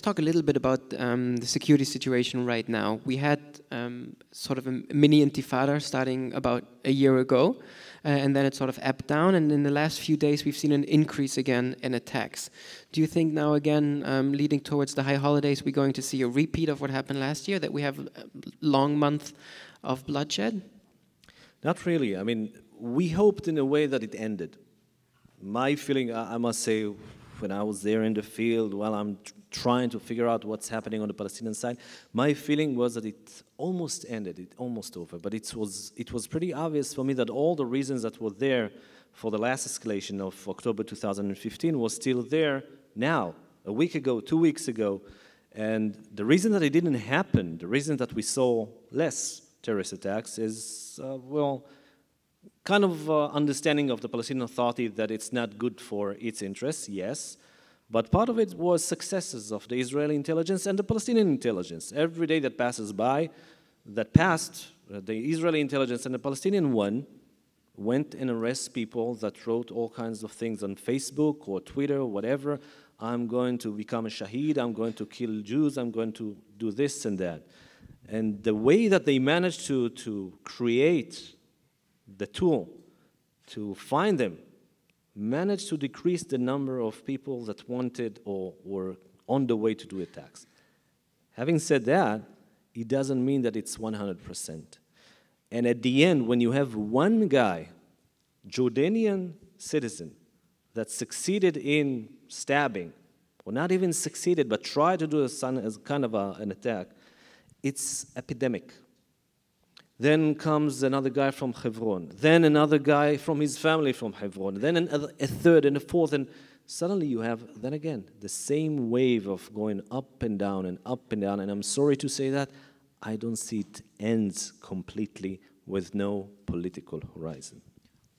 Let's talk a little bit about um, the security situation right now. We had um, sort of a mini intifada starting about a year ago, uh, and then it sort of ebbed down. And in the last few days, we've seen an increase again in attacks. Do you think now, again, um, leading towards the high holidays, we're going to see a repeat of what happened last year, that we have a long month of bloodshed? Not really. I mean, we hoped in a way that it ended. My feeling, I must say, when I was there in the field, while I'm trying to figure out what's happening on the Palestinian side, my feeling was that it almost ended, it almost over. But it was, it was pretty obvious for me that all the reasons that were there for the last escalation of October 2015 was still there now, a week ago, two weeks ago. And the reason that it didn't happen, the reason that we saw less terrorist attacks is, uh, well, kind of uh, understanding of the Palestinian Authority that it's not good for its interests, yes, but part of it was successes of the Israeli intelligence and the Palestinian intelligence. Every day that passes by, that passed, uh, the Israeli intelligence and the Palestinian one went and arrest people that wrote all kinds of things on Facebook or Twitter or whatever. I'm going to become a shaheed, I'm going to kill Jews, I'm going to do this and that. And the way that they managed to, to create the tool to find them managed to decrease the number of people that wanted or were on the way to do attacks. Having said that, it doesn't mean that it's 100%. And at the end, when you have one guy, Jordanian citizen, that succeeded in stabbing, or not even succeeded, but tried to do a kind of a, an attack, it's epidemic. Then comes another guy from Hebron. Then another guy from his family from Hebron. Then a third and a fourth. And suddenly you have, then again, the same wave of going up and down and up and down. And I'm sorry to say that, I don't see it ends completely with no political horizon.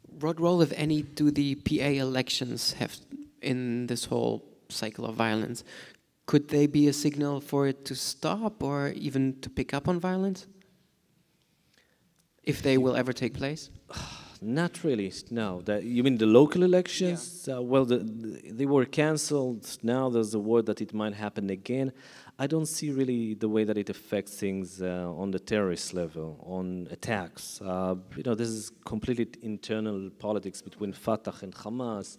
What role, if any, do the PA elections have in this whole cycle of violence? Could they be a signal for it to stop or even to pick up on violence? If they will ever take place? Not really, no. That, you mean the local elections? Yeah. Uh, well, the, the, they were cancelled. Now there's a word that it might happen again. I don't see really the way that it affects things uh, on the terrorist level, on attacks. Uh, you know, this is completely internal politics between Fatah and Hamas.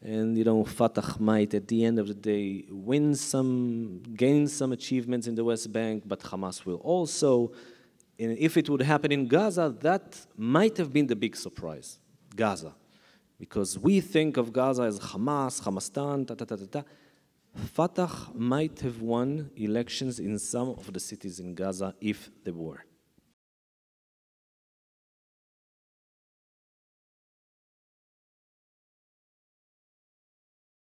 And, you know, Fatah might, at the end of the day, win some, gain some achievements in the West Bank, but Hamas will also if it would happen in Gaza, that might have been the big surprise, Gaza. Because we think of Gaza as Hamas, Hamastan, ta ta ta ta ta. Fatah might have won elections in some of the cities in Gaza if they were.